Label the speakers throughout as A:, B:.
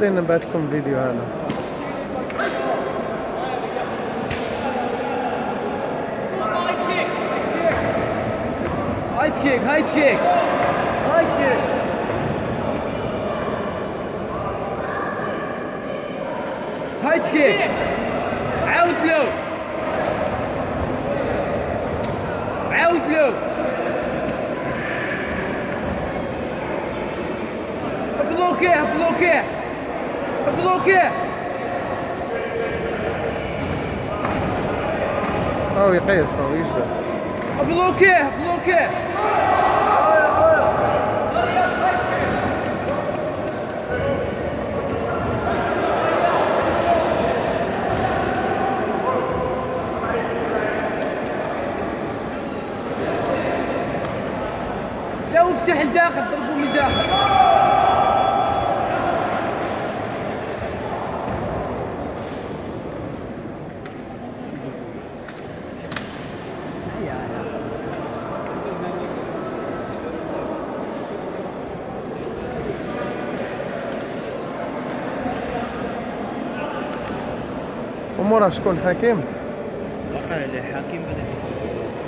A: خلينا نبعث لكم فيديو هذا
B: هايت كيك هايت كيك هايت كيك هايت كيك عاود له عاود له بلوكيه بلوكيه Tá
A: Falou o quê? Oh,
B: eu tenho essa, Lisboa. Falou o quê? Tá Falou o quê?
A: امورها شكون حكيم.
B: وقع حكيم بدأ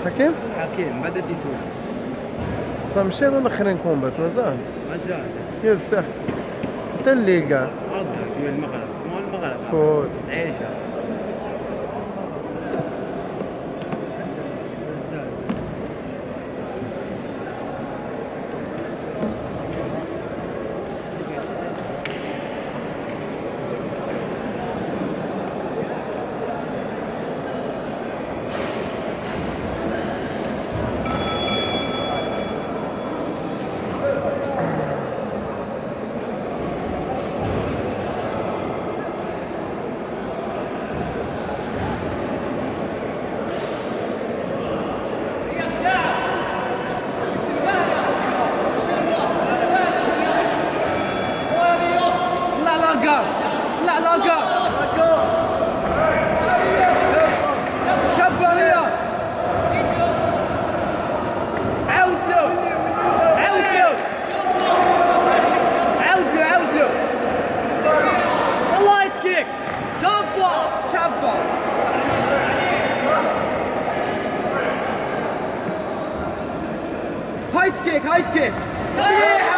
A: حكيم؟
B: حكيم بدأ تيتون
A: بصح ماشي هذو الاخرين كومبات مازال
B: مازال
A: يا السح حتى الليغا
B: هكا ديال المغرب. مو المغرب.
A: فوت.
B: عيشة. alaka? Ne alaka? Şampiyonluğa. Out look. Out look. Out look. Out look. The light kick. Jump ball. Jump ball. Height kick, height kick. Yeah.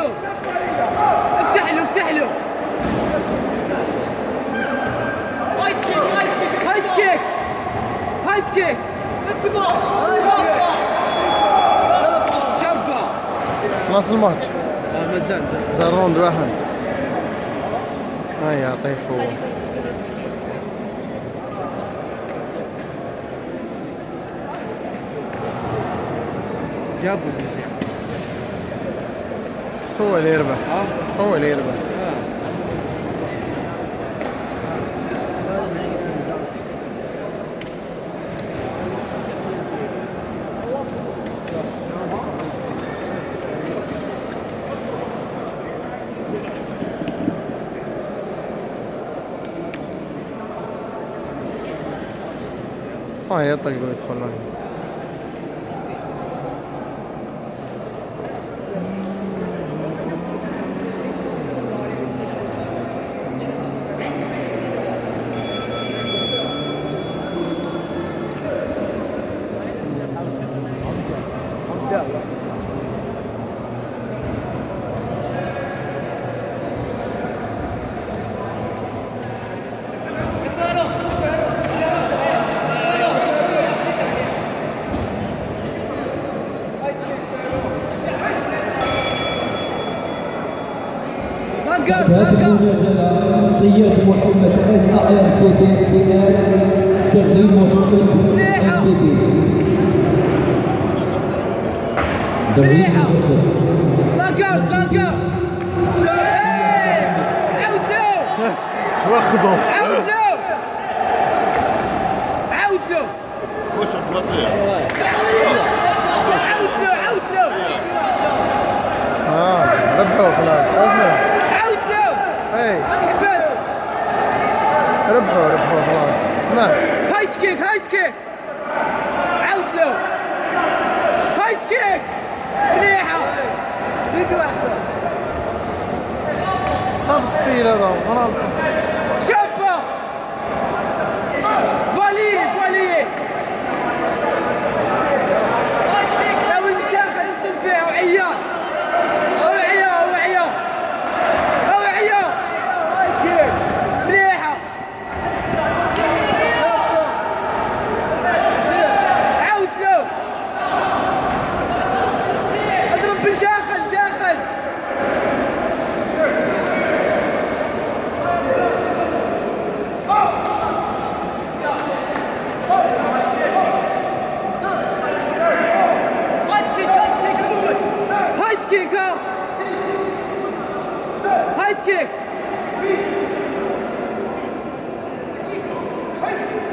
B: له افتح له افتح له. هايت كيك هايت كيك هايت كيك اسمع شابة
A: خلاص الماتش.
B: لا ما زال
A: زال. روند واحد. هاي يعطيه هو.
B: جابوا مزيان
A: هو اللي يربح.
B: ها؟
A: هو اللي يربح. آه يطق ويدخل.
C: هذه المنازلة سيد محمد الأعلى بيبي بلال تغيير محمد
B: مليحة.
C: بيبي
B: مليحة. لاكار لاكار عاود له
A: واخدو
B: عاود له عاود له
D: واش الفلاطيه
B: عاود له عاود له
A: آه ربحوا خلاص اسمع
B: عاود له
A: اي
B: ما تحبس
A: ربحوا ربحوا خلاص اسمع
B: هايت كيك عاود له. هايت كيك مليحة. زيد واحدة
A: خاف السفيل هذا
B: kick up. Height kick.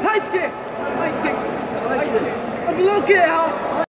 B: Height kick. Height kick. Height kick. Block it out.